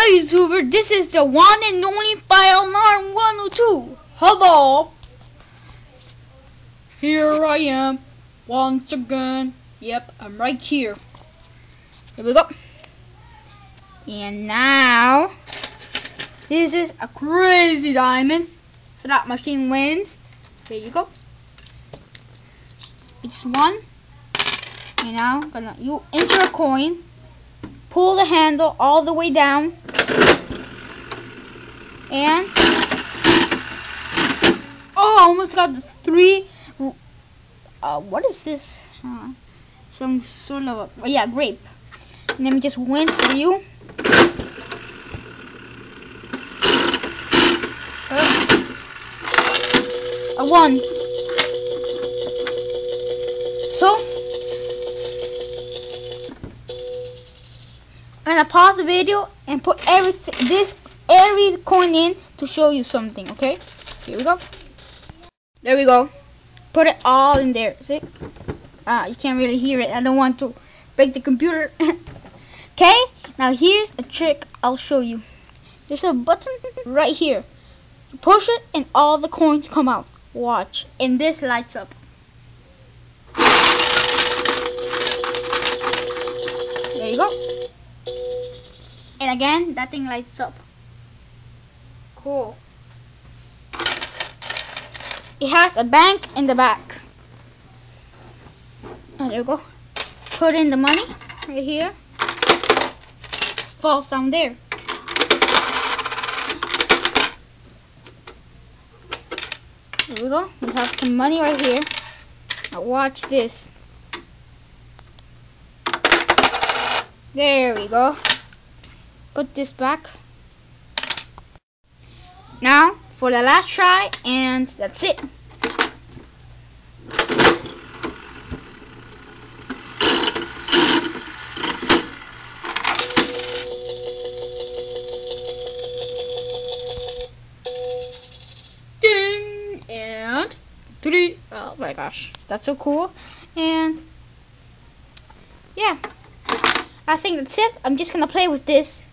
YouTuber, this is the one and only Fire Alarm 102. Hello. Here I am, once again. Yep, I'm right here. Here we go. And now, this is a crazy diamond. So that machine wins. There you go. It's one. And now, gonna you insert a coin pull the handle all the way down and oh I almost got three uh, what is this? Uh, some sort of oh, yeah grape. Let me just win for you. Uh, I won so I'm gonna pause the video and put everything this every coin in to show you something okay? Here we go. There we go. Put it all in there see? Ah you can't really hear it. I don't want to break the computer. Okay now here's a trick I'll show you. There's a button right here. You push it and all the coins come out. Watch and this lights up. There you go. And again, that thing lights up. Cool. It has a bank in the back. Oh, there we go. Put in the money right here. Falls down there. There we go. We have some money right here. Now watch this. There we go put this back. Now for the last try and that's it. Ding and three. Oh my gosh, that's so cool. And yeah. I think that's it. I'm just gonna play with this.